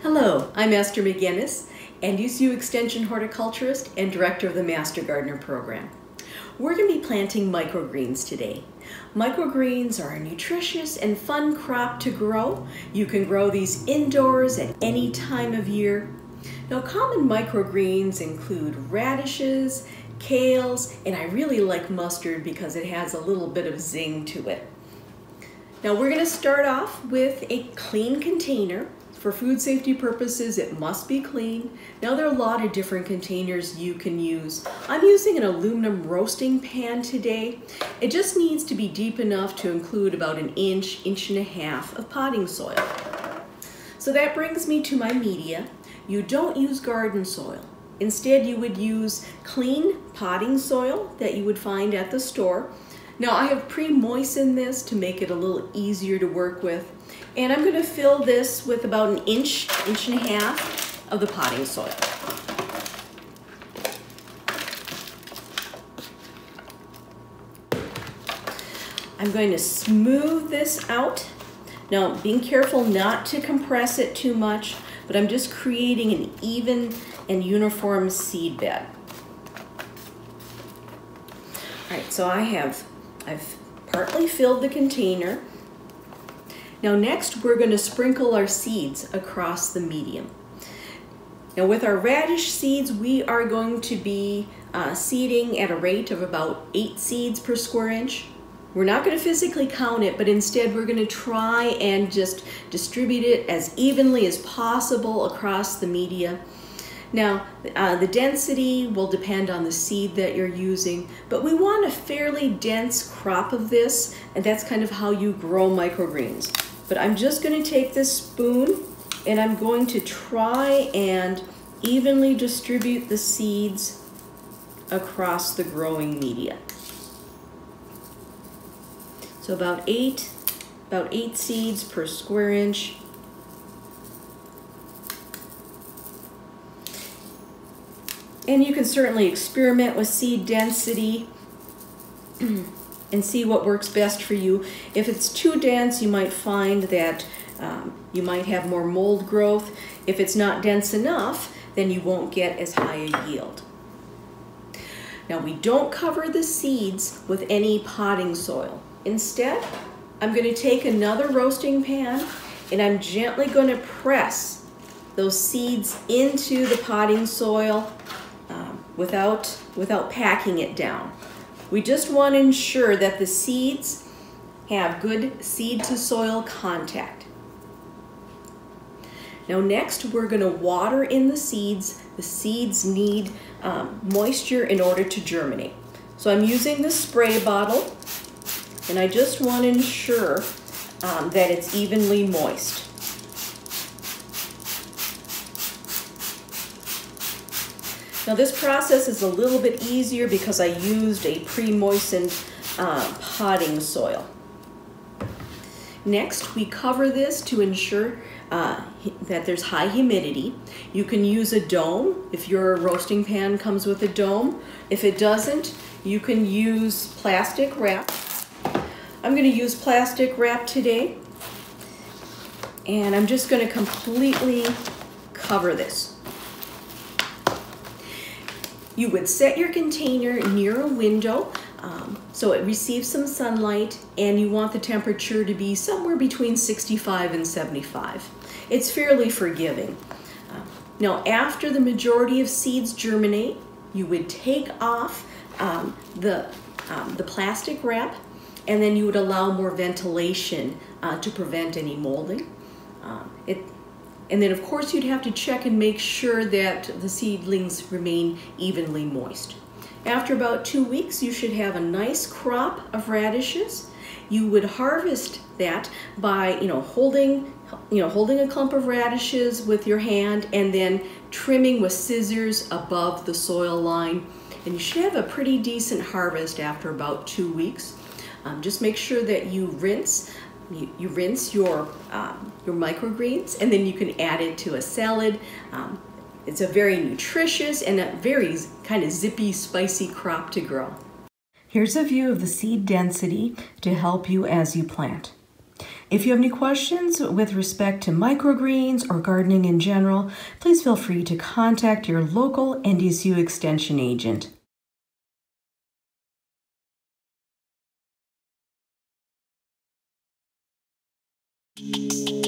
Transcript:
Hello, I'm Esther McGinnis, NDSU Extension horticulturist and director of the Master Gardener program. We're going to be planting microgreens today. Microgreens are a nutritious and fun crop to grow. You can grow these indoors at any time of year. Now common microgreens include radishes, kales, and I really like mustard because it has a little bit of zing to it. Now we're going to start off with a clean container. For food safety purposes, it must be clean. Now there are a lot of different containers you can use. I'm using an aluminum roasting pan today. It just needs to be deep enough to include about an inch, inch and a half of potting soil. So that brings me to my media. You don't use garden soil. Instead, you would use clean potting soil that you would find at the store. Now I have pre-moistened this to make it a little easier to work with. And I'm gonna fill this with about an inch, inch and a half of the potting soil. I'm going to smooth this out. Now, being careful not to compress it too much, but I'm just creating an even and uniform seed bed. All right, so I have, I've partly filled the container. Now next, we're gonna sprinkle our seeds across the medium. Now with our radish seeds, we are going to be uh, seeding at a rate of about eight seeds per square inch. We're not going to physically count it, but instead we're going to try and just distribute it as evenly as possible across the media. Now, uh, the density will depend on the seed that you're using, but we want a fairly dense crop of this, and that's kind of how you grow microgreens. But I'm just going to take this spoon and I'm going to try and evenly distribute the seeds across the growing media. So about eight, about eight seeds per square inch. And you can certainly experiment with seed density and see what works best for you. If it's too dense, you might find that um, you might have more mold growth. If it's not dense enough, then you won't get as high a yield. Now we don't cover the seeds with any potting soil. Instead, I'm going to take another roasting pan and I'm gently going to press those seeds into the potting soil um, without, without packing it down. We just want to ensure that the seeds have good seed to soil contact. Now next we're going to water in the seeds. The seeds need um, moisture in order to germinate. So I'm using the spray bottle and I just want to ensure um, that it's evenly moist. Now this process is a little bit easier because I used a pre-moistened uh, potting soil. Next, we cover this to ensure uh, that there's high humidity. You can use a dome if your roasting pan comes with a dome. If it doesn't, you can use plastic wrap. I'm going to use plastic wrap today. And I'm just going to completely cover this. You would set your container near a window um, so it receives some sunlight and you want the temperature to be somewhere between 65 and 75. It's fairly forgiving. Uh, now after the majority of seeds germinate, you would take off um, the, um, the plastic wrap and then you would allow more ventilation uh, to prevent any molding. Uh, it, and then of course you'd have to check and make sure that the seedlings remain evenly moist. After about two weeks, you should have a nice crop of radishes. You would harvest that by, you know, holding, you know, holding a clump of radishes with your hand and then trimming with scissors above the soil line. And you should have a pretty decent harvest after about two weeks. Um, just make sure that you rinse you, you rinse your, um, your microgreens and then you can add it to a salad. Um, it's a very nutritious and a very kind of zippy, spicy crop to grow. Here's a view of the seed density to help you as you plant. If you have any questions with respect to microgreens or gardening in general, please feel free to contact your local NDSU Extension agent. Música